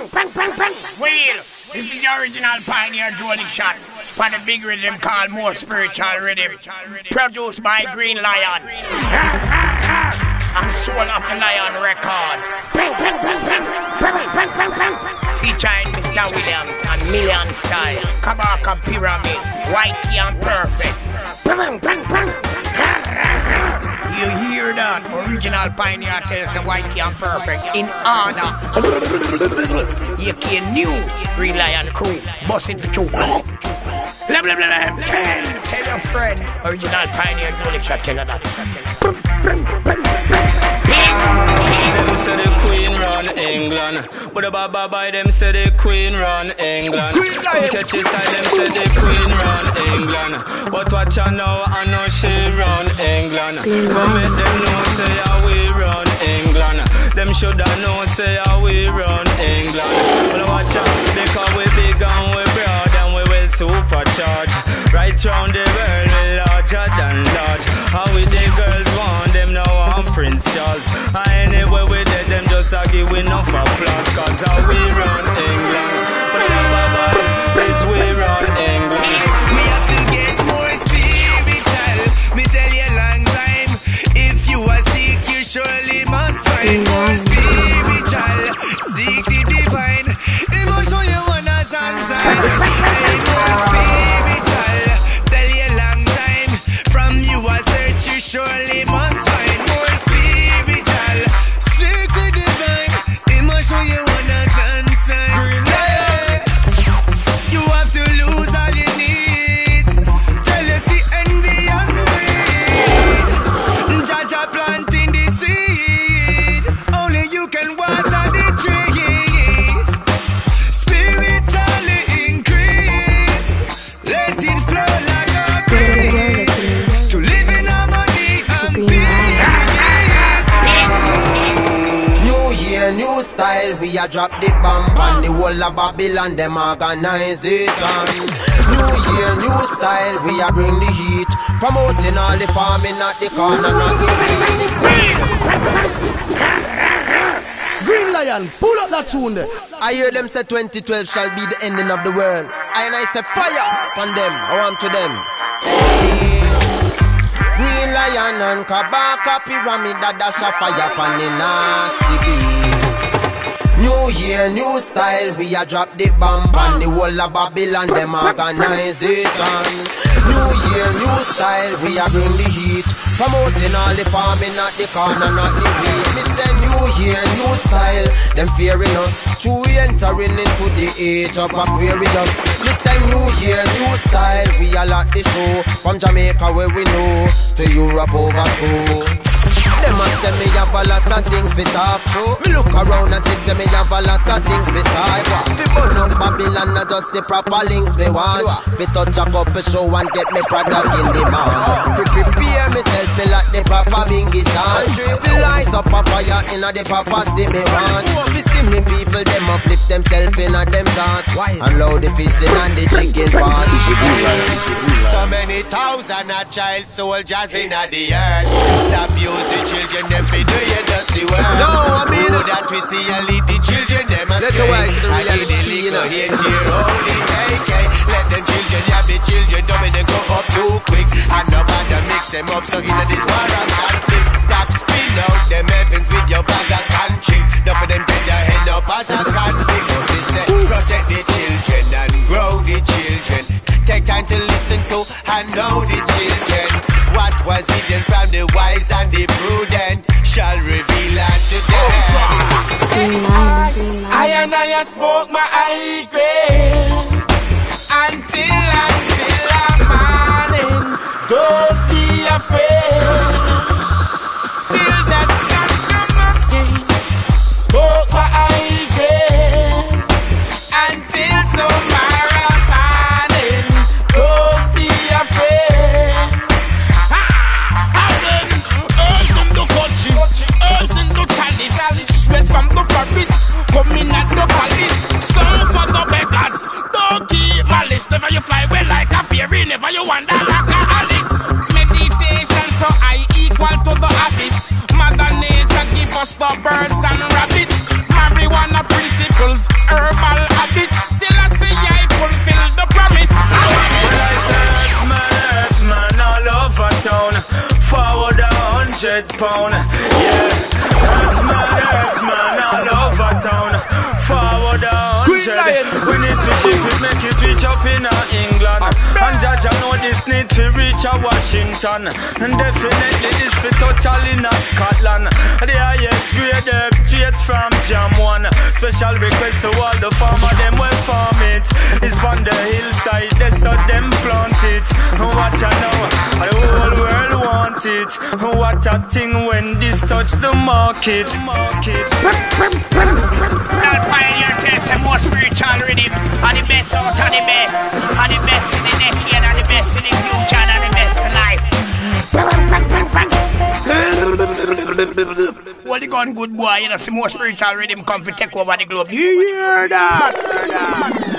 Wheel, this is the original Pioneer Joe Lickshot. For the big rhythm called More Spiritual Rhythm. Produced by Green Lion. and Soul of the Lion Record. Featuring Mr. Williamz and Million Stylez. Kabaka Pyramid. YT and Perfect. You hear that? Original Pioneer tells the YT and perfect in honor. You can new Green Lion crew. Bust it for two. Blah, blah, blah, blah. Tell, tell your friend. Original Pioneer Joe Lickshot, tell her that. Them say the queen run England, but the baba by them say the queen run England. Come catch his style, them say the queen run England, but watch her now, I know she run England. Come make them know say how we run England. Them shoulda know say how we run England. But watch out because we big and we broad and we will supercharge. Right round the world we larger than large. How we the girls want them now I'm Prince Charles. And anyway we just a give we enough applause cause how we run England. But baba is we run England. We have to get more spiritual. Me tell you long time. If you are sick, you surely must find more spiritual. Seek the divine. It flow like a breeze. To live in harmony and peace. New year, new style, we a drop the bomb on the whole of Babylon, them organization. New year, new style, we a bring the heat, promoting all the farming at the corner, not the Green Lion, pull up that tune. I hear them say 2012 shall be the ending of the world. And I say fire upon them, I want to them. Hey. Green Lion and Kabaka Pyramid that dash a fire upon the nasty beast. New year, new style, we a drop the bomb on the whole of Babylon, them organization. New year, new style, we a bring the heat, promoting all the farming at the corner, not the weed. Me say new year, new style, them fearing us. True, entering into the age of Aquarius. Me say new year, new style, we a lock the show from Jamaica where we know to Europe over so. Them a say me have a lot of things to talk to. Me look around and think say me have a lot of things beside. Fi just the proper links me want. Fi touch a couple show and get me product in demand. Oh. Fi prepare myself me like the proper bingy chance. Fi light up a fire inna the proper see me want. Fi see me people them uplift themselves inna them thoughts. Allow the fishing and the chicken parts. So many thousand of child soldiers in the earth. Stop using children, them fi do your dirty work. No, I mean- Know that we see a lead the children, them Let's astray. go back to the And reality, the you know. little hate here, only AK. Let them children have the children, don't make them go up too quick. And no matter mix them up, so in this war bag of country. Enough of them bend their head up as a say, protect the children and grow the children. Take time to listen to and know the children. What was hidden from the wise and the prudent shall reveal unto them. I and I smoke my high grade until until I'm morning. Don't be afraid keep. Never you fly away like a fairy, never you wander like a Alice. Meditation so I equal to the abyss. Mother Nature give us the birds and rabbits. Marry marijuana principles, herbal habits. Still I see I fulfill the promise. When I say Herbzman, Herbzman all over town Forward a hundred pound Yeah Herbzman, Herbzman all over town Forward a hundred We need to shift it, make it reach up in uh, England. And judge I know this need to reach a Washington. And definitely this fi touch all in a Scotland. The highest grade herb straight from Jam 1 Special request to all the farmer them will farm it. It's on the hillside, they so them plant it. Watch out now, the whole world want it. What a thing when this touch the market. Market What the gun good boy You know the more spiritual rhythm Come to take over the globe You hear that? Hear that?